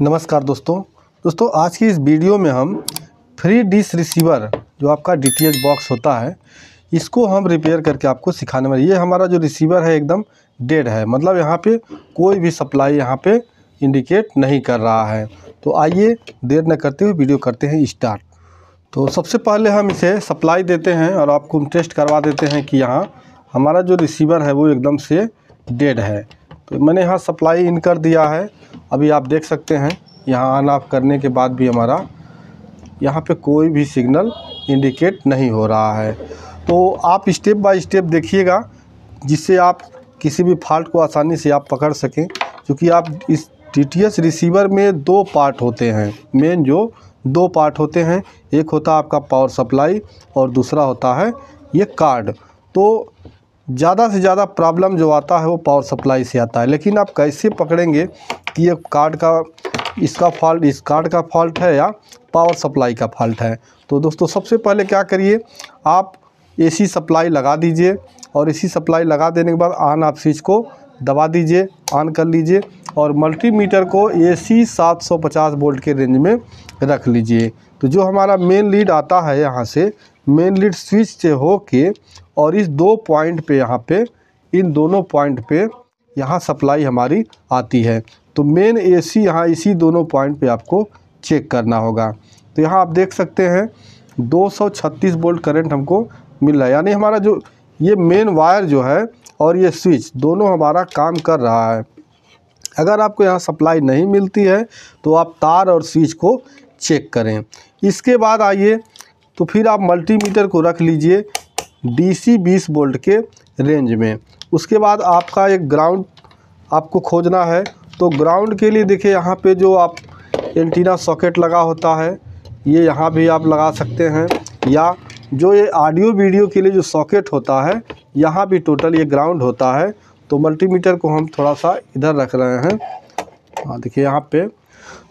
नमस्कार दोस्तों। दोस्तों, आज की इस वीडियो में हम फ्री डिश रिसीवर जो आपका डीटीएच बॉक्स होता है, इसको हम रिपेयर करके आपको सिखाने वाले ये हमारा जो रिसीवर है, एकदम डेड है। मतलब यहाँ पे कोई भी सप्लाई यहाँ पे इंडिकेट नहीं कर रहा है। तो आइए देर न करते हुए वीडियो करते हैं स्टार्ट तो सबसे पहले हम इसे सप्लाई देते हैं और आपको हम टेस्ट करवा देते हैं कि यहाँ हमारा जो रिसीवर है, वो एकदम से डेड है। तो मैंने यहाँ सप्लाई इन कर दिया है। अभी आप देख सकते हैं, यहाँ ऑन ऑफ़ करने के बाद भी हमारा यहाँ पे कोई भी सिग्नल इंडिकेट नहीं हो रहा है। तो आप स्टेप बाय स्टेप देखिएगा, जिससे आप किसी भी फॉल्ट को आसानी से आप पकड़ सकें, क्योंकि आप इस टी रिसीवर में दो पार्ट होते हैं। मेन जो दो पार्ट होते हैं, एक होता है आपका पावर सप्लाई और दूसरा होता है ये कार्ड तो ज़्यादा से ज़्यादा प्रॉब्लम जो आता है वो पावर सप्लाई से आता है। लेकिन आप कैसे पकड़ेंगे कि ये कार्ड का, इसका फॉल्ट, इस कार्ड का फॉल्ट है या पावर सप्लाई का फॉल्ट है? तो दोस्तों, सबसे पहले क्या करिए, आप एसी सप्लाई लगा दीजिए और एसी सप्लाई लगा देने के बाद ऑन आप स्विच को दबा दीजिए ऑन कर लीजिए और मल्टीमीटर को एसी 750 वोल्ट के रेंज में रख लीजिए। तो जो हमारा मेन लीड आता है यहाँ से मेन लीड स्विच से हो के और इस दो पॉइंट पे यहाँ पे, इन दोनों पॉइंट पे यहाँ सप्लाई हमारी आती है। तो मेन एसी यहाँ इसी दोनों पॉइंट पे आपको चेक करना होगा। तो यहाँ आप देख सकते हैं 236 वोल्ट करंट हमको मिल रहा है। यानी हमारा जो, ये मेन वायर जो है और ये स्विच दोनों हमारा काम कर रहा है। अगर आपको यहाँ सप्लाई नहीं मिलती है तो आप तार और स्विच को चेक करें। इसके बाद आइए तो फिर आप मल्टीमीटर को रख लीजिए डीसी 20 वोल्ट के रेंज में। उसके बाद आपका एक ग्राउंड आपको खोजना है। तो ग्राउंड के लिए देखिए, यहाँ पे जो आप एंटीना सॉकेट लगा होता है, ये यहाँ भी आप लगा सकते हैं। या जो ये ऑडियो वीडियो के लिए जो सॉकेट होता है, यहाँ भी टोटल ये ग्राउंड होता है। तो मल्टीमीटर को हम थोड़ा सा इधर रख रहे हैं। हाँ देखिए यहाँ पे।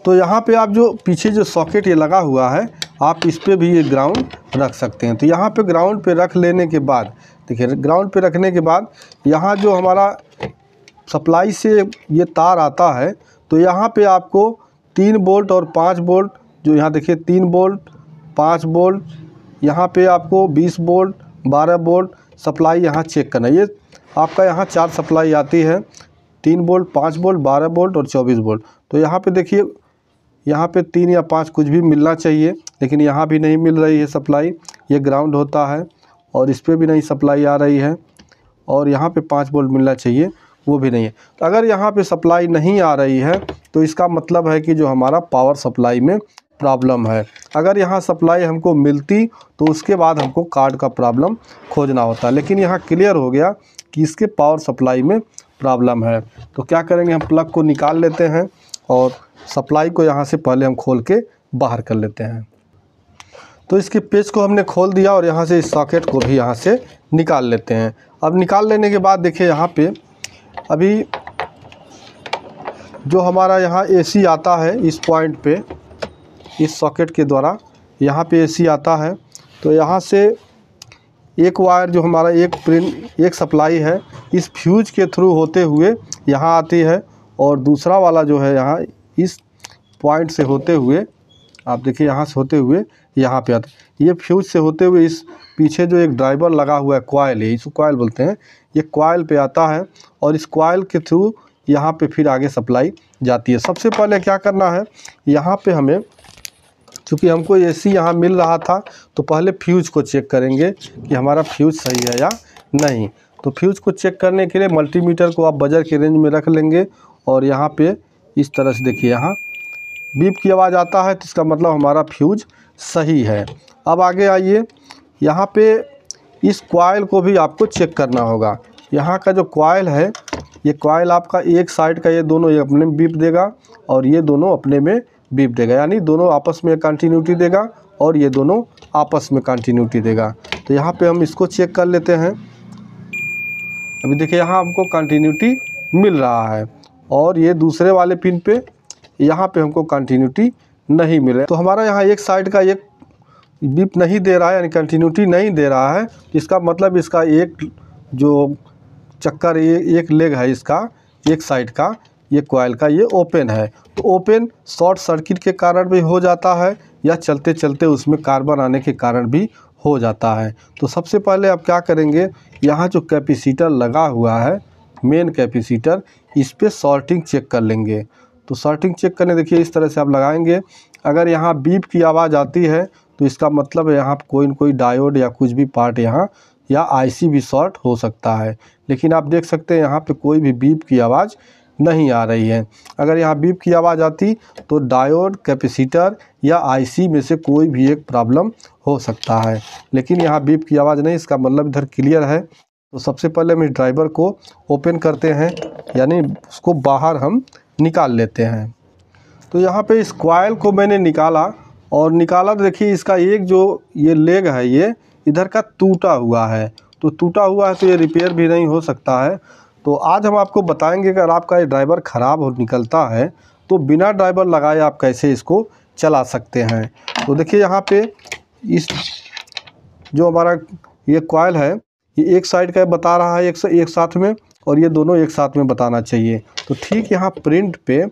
तो यहाँ पे आप जो पीछे जो सॉकेट ये लगा हुआ है आप इस पर भी ये ग्राउंड रख सकते हैं। तो यहाँ पे ग्राउंड पे रख लेने के बाद, देखिए ग्राउंड पे रखने के बाद यहाँ जो हमारा सप्लाई से ये तार आता है तो यहाँ पे आपको तीन बोल्ट और पाँच बोल्ट जो यहाँ देखिए, तीन बोल्ट पाँच बोल्ट यहाँ पे आपको बीस बोल्ट बारह बोल्ट सप्लाई यहाँ चेक करना ये आपका यहाँ चार सप्लाई आती है, तीन बोल्ट पाँच बोल्ट बारह बोल्ट और चौबीस बोल्ट तो यहाँ पे देखिए यहाँ पे तीन या पाँच कुछ भी मिलना चाहिए, लेकिन यहाँ भी नहीं मिल रही है सप्लाई। ये ग्राउंड होता है और इस पर भी नहीं सप्लाई आ रही है और यहाँ पे पाँच बोल्ट मिलना चाहिए, वो भी नहीं है। तो अगर यहाँ पे सप्लाई नहीं आ रही है तो इसका मतलब है कि जो हमारा पावर सप्लाई में प्रॉब्लम है। अगर यहाँ सप्लाई हमको मिलती तो उसके बाद हमको कार्ड का प्रॉब्लम खोजना होता। लेकिन यहाँ क्लियर हो गया कि इसके पावर सप्लाई में प्रॉब्लम है। तो क्या करेंगे, हम प्लग को निकाल लेते हैं और सप्लाई को यहाँ से पहले हम खोल के बाहर कर लेते हैं। तो इसके पेज को हमने खोल दिया और यहाँ से इस सॉकेट को भी यहाँ से निकाल लेते हैं। अब निकाल लेने के बाद देखिए यहाँ पे अभी जो हमारा यहाँ एसी आता है इस पॉइंट पे, इस सॉकेट के द्वारा यहाँ पे एसी आता है। तो यहाँ से एक वायर जो हमारा एक प्रिंट एक सप्लाई है, इस फ्यूज के थ्रू होते हुए यहाँ आती है और दूसरा वाला जो है यहाँ इस पॉइंट से होते हुए, आप देखिए यहाँ से होते हुए, यहाँ पे आता ये फ्यूज से होते हुए इस पीछे जो एक ड्राइवर लगा हुआ है कॉयल है इसको कॉयल बोलते हैं। ये कॉयल पे आता है और इस कॉयल के थ्रू यहाँ पे फिर आगे सप्लाई जाती है। सबसे पहले क्या करना है, यहाँ पे हमें, चूँकि हमको ए सी यहाँ मिल रहा था तो पहले फ्यूज को चेक करेंगे कि हमारा फ्यूज सही है या नहीं। तो फ्यूज को चेक करने के लिए मल्टीमीटर को आप बजर के रेंज में रख लेंगे और यहाँ पे इस तरह से देखिए यहाँ। बीप की आवाज़ आता है तो इसका मतलब हमारा फ्यूज सही है। अब आगे आइए। यहाँ पे इस कॉयल को भी आपको चेक करना होगा। यहाँ का जो कॉयल है, ये कॉयल आपका एक साइड का, ये दोनों ये अपने में बीप देगा और ये दोनों अपने में बीप देगा। यानी दोनों आपस में कंटिन्यूटी देगा और ये दोनों आपस में कंटिन्यूटी देगा। तो यहाँ पे हम इसको चेक कर लेते हैं। अभी देखिए, यहाँ हमको कंटिन्यूटी मिल रहा है। और ये दूसरे वाले पिन पे यहाँ पे हमको कंटिन्यूटी नहीं मिले। तो हमारा यहाँ एक साइड का एक बीप नहीं दे रहा है, यानी कंटिन्यूटी नहीं दे रहा है। इसका मतलब इसका एक जो चक्कर, ये एक लेग है इसका, एक साइड का ये कोयल का, ये ओपन है। तो ओपन शॉर्ट सर्किट के कारण भी हो जाता है, या चलते चलते उसमें कार्बन आने के कारण भी हो जाता है। तो सबसे पहले आप क्या करेंगे, यहाँ जो कैपेसिटर लगा हुआ है मेन कैपेसिटर इस पर शॉर्टिंग चेक कर लेंगे। तो शॉर्टिंग चेक करने देखिए, इस तरह से आप लगाएँगे। अगर यहाँ बीप की आवाज़ आती है तो इसका मतलब है यहाँ कोई न कोई डायोड या कुछ भी पार्ट यहाँ, या आईसी भी शॉर्ट हो सकता है। लेकिन आप देख सकते हैं यहाँ पे कोई भी बीप की आवाज़ नहीं आ रही है। अगर यहाँ बीप की आवाज़ आती तो डायोड कैपेसिटर या आईसी में से कोई भी एक प्रॉब्लम हो सकता है। लेकिन यहाँ बीप की आवाज़ नहीं, इसका मतलब इधर क्लियर है। तो सबसे पहले हम इस ड्राइवर को ओपन करते हैं, यानी उसको बाहर हम निकाल लेते हैं। तो यहाँ पे इस कॉयल को मैंने निकाला, और निकाला तो देखिए इसका एक जो ये लेग है, ये इधर का टूटा हुआ है। तो टूटा हुआ है तो ये रिपेयर भी नहीं हो सकता है। तो आज हम आपको बताएँगे अगर आपका ये ड्राइवर ख़राब हो, निकलता है तो बिना ड्राइवर लगाए आप कैसे इसको चला सकते हैं। तो देखिए यहाँ पे इस जो हमारा ये कॉयल है ये एक साइड का बता रहा है एक, एक साथ में और ये दोनों एक साथ में बताना चाहिए। तो ठीक यहाँ प्रिंट पे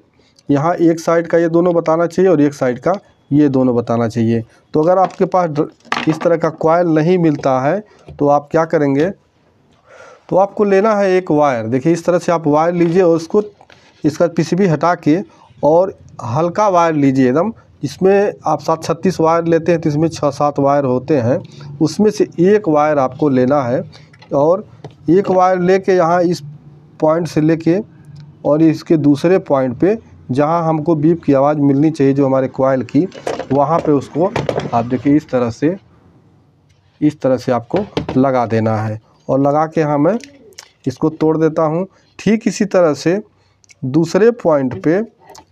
यहाँ एक साइड का ये दोनों बताना चाहिए और एक साइड का ये दोनों बताना चाहिए। तो अगर आपके पास इस तरह का कॉयल नहीं मिलता है तो आप क्या करेंगे? तो आपको लेना है एक वायर देखिए इस तरह से आप वायर लीजिए और उसको इसका पीसीबी हटा के और हल्का वायर लीजिए एकदम। इसमें आप सात, छत्तीस वायर लेते हैं तो इसमें छः सात वायर होते हैं। उसमें से एक वायर आपको लेना है और एक वायर लेके यहाँ इस पॉइंट से लेके और इसके दूसरे पॉइंट पे जहाँ हमको बीप की आवाज़ मिलनी चाहिए, जो हमारे कोयल की, वहाँ पे उसको आप देखिए इस तरह से, इस तरह से आपको लगा देना है। और लगा के यहाँ मैं इसको तोड़ देता हूँ। ठीक इसी तरह से दूसरे पॉइंट पे,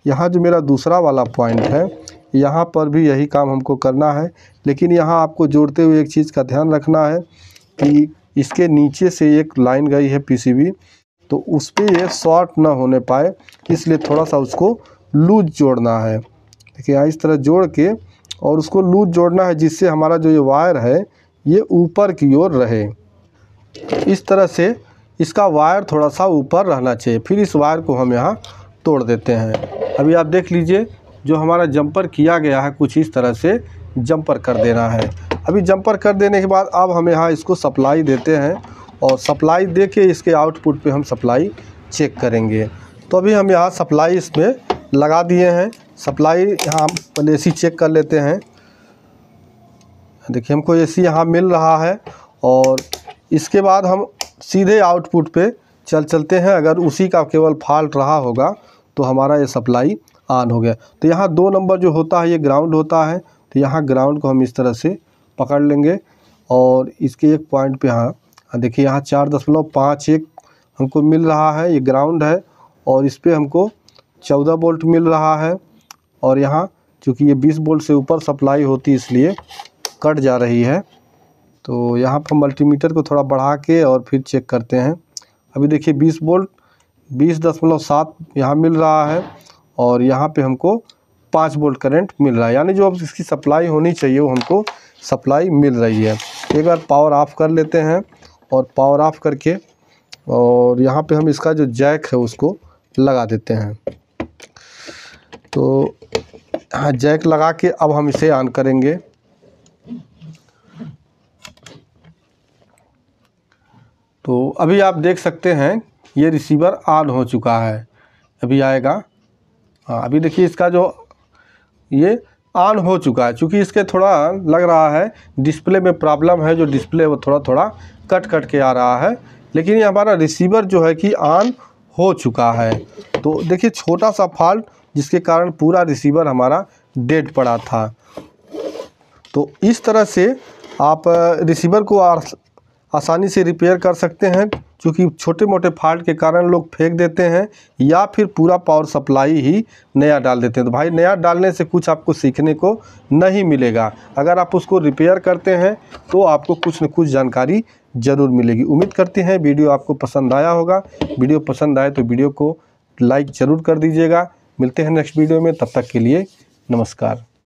यहाँ जो मेरा दूसरा वाला पॉइंट है यहाँ पर भी यही काम हमको करना है। लेकिन यहाँ आपको जोड़ते हुए एक चीज़ का ध्यान रखना है कि इसके नीचे से एक लाइन गई है पीसीबी तो उस पर ये शॉर्ट ना होने पाए, इसलिए थोड़ा सा उसको लूज जोड़ना है। देखिए, यहाँ इस तरह जोड़ के और उसको लूज जोड़ना है, जिससे हमारा जो ये वायर है, ये ऊपर की ओर रहे। इस तरह से इसका वायर थोड़ा सा ऊपर रहना चाहिए, फिर इस वायर को हम यहाँ तोड़ देते हैं। अभी आप देख लीजिए जो हमारा जंपर किया गया है, कुछ इस तरह से जंपर कर देना है। अभी जंपर कर देने के बाद अब हम यहाँ इसको सप्लाई देते हैं और सप्लाई दे के इसके आउटपुट पे हम सप्लाई चेक करेंगे। तो अभी हम यहाँ सप्लाई इसमें लगा दिए हैं। सप्लाई यहाँ पहले ए चेक कर लेते हैं। देखिए, हमको ए सी यहाँ मिल रहा है और इसके बाद हम सीधे आउटपुट पे चल चलते हैं। अगर उसी का केवल फॉल्ट रहा होगा तो हमारा ये सप्लाई ऑन हो गया। तो यहाँ दो नंबर जो होता है, ये ग्राउंड होता है तो यहाँ ग्राउंड को हम इस तरह से पकड़ लेंगे और इसके एक पॉइंट पे यहाँ देखिए यहाँ चार दशमलव पाँच एक हमको मिल रहा है, ये ग्राउंड है और इस पर हमको चौदह बोल्ट मिल रहा है और यहाँ चूँकि ये बीस बोल्ट से ऊपर सप्लाई होती इसलिए कट जा रही है। तो यहाँ पर मल्टीमीटर को थोड़ा बढ़ा के और फिर चेक करते हैं। अभी देखिए बीस बोल्ट बीस दशमलव सात यहाँ मिल रहा है। और यहाँ पे हमको पाँच बोल्ट करंट मिल रहा है। यानी जो अब इसकी सप्लाई होनी चाहिए, वो हमको सप्लाई मिल रही है। एक बार पावर ऑफ़ कर लेते हैं और पावर ऑफ़ करके और यहाँ पे हम इसका जो जैक है, उसको लगा देते हैं। तो हाँ जैक लगा के अब हम इसे ऑन करेंगे। तो अभी आप देख सकते हैं, ये रिसीवर ऑन हो चुका है। अभी आएगा। हाँ अभी देखिए इसका जो ये ऑन हो चुका है क्योंकि इसके थोड़ा लग रहा है डिस्प्ले में प्रॉब्लम है, जो डिस्प्ले वो थोड़ा थोड़ा कट कट के आ रहा है। लेकिन ये हमारा रिसीवर जो है कि ऑन हो चुका है। तो देखिए छोटा सा फॉल्ट जिसके कारण पूरा रिसीवर हमारा डेड पड़ा था। तो इस तरह से आप रिसीवर को आसानी से रिपेयर कर सकते हैं, क्योंकि छोटे मोटे फॉल्ट के कारण लोग फेंक देते हैं, या फिर पूरा पावर सप्लाई ही नया डाल देते हैं। तो भाई, नया डालने से कुछ आपको सीखने को नहीं मिलेगा। अगर आप उसको रिपेयर करते हैं तो आपको कुछ न कुछ जानकारी ज़रूर मिलेगी। उम्मीद करते हैं वीडियो आपको पसंद आया होगा। वीडियो पसंद आए तो वीडियो को लाइक ज़रूर कर दीजिएगा। मिलते हैं नेक्स्ट वीडियो में। तब तक के लिए नमस्कार।